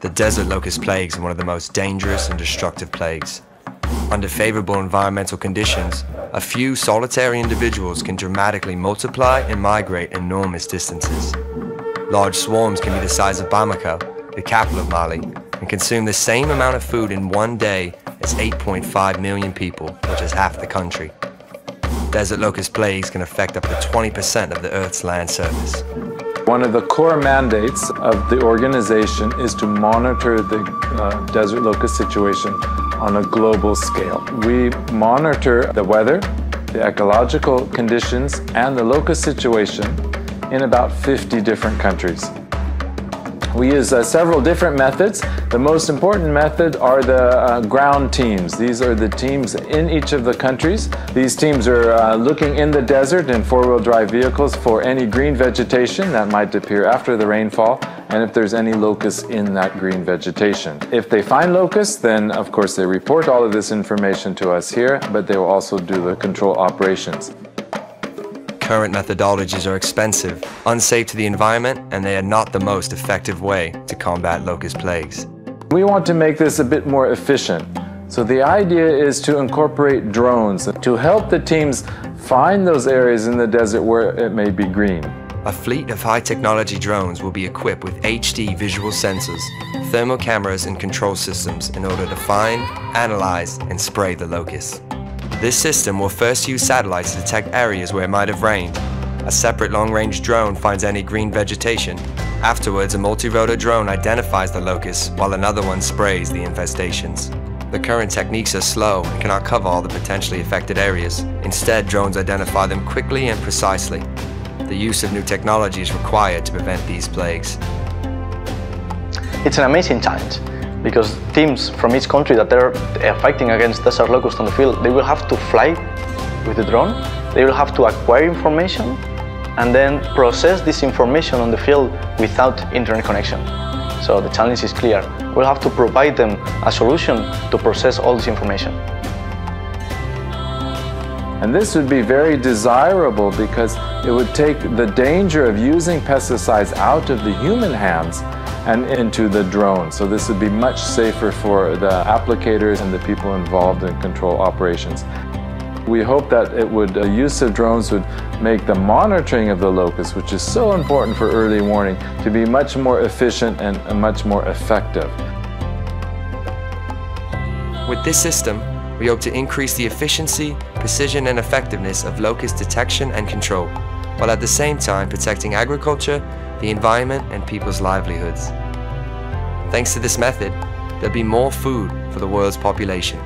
The desert locust plagues are one of the most dangerous and destructive plagues. Under favorable environmental conditions, a few solitary individuals can dramatically multiply and migrate enormous distances. Large swarms can be the size of Bamako, the capital of Mali, and consume the same amount of food in one day as 8.5 million people, which is half the country. Desert locust plagues can affect up to 20% of the Earth's land surface. One of the core mandates of the organization is to monitor the uh, desert locust situation on a global scale. We monitor the weather, the ecological conditions, and the locust situation in about 50 different countries. We use uh, several different methods. The most important method are the uh, ground teams. These are the teams in each of the countries. These teams are uh, looking in the desert in four-wheel drive vehicles for any green vegetation that might appear after the rainfall and if there's any locusts in that green vegetation. If they find locusts, then of course they report all of this information to us here, but they will also do the control operations current methodologies are expensive, unsafe to the environment, and they are not the most effective way to combat locust plagues. We want to make this a bit more efficient. So the idea is to incorporate drones to help the teams find those areas in the desert where it may be green. A fleet of high technology drones will be equipped with HD visual sensors, thermal cameras and control systems in order to find, analyze and spray the locusts. This system will first use satellites to detect areas where it might have rained. A separate long-range drone finds any green vegetation. Afterwards, a multi-rotor drone identifies the locusts, while another one sprays the infestations. The current techniques are slow and cannot cover all the potentially affected areas. Instead, drones identify them quickly and precisely. The use of new technology is required to prevent these plagues. It's an amazing challenge because teams from each country that are uh, fighting against desert locust on the field, they will have to fly with the drone, they will have to acquire information and then process this information on the field without internet connection. So the challenge is clear. We'll have to provide them a solution to process all this information. And this would be very desirable because it would take the danger of using pesticides out of the human hands and into the drone. So this would be much safer for the applicators and the people involved in control operations. We hope that it would, uh, use of drones would make the monitoring of the locusts, which is so important for early warning, to be much more efficient and uh, much more effective. With this system, we hope to increase the efficiency, precision and effectiveness of locust detection and control, while at the same time protecting agriculture the environment, and people's livelihoods. Thanks to this method, there'll be more food for the world's population.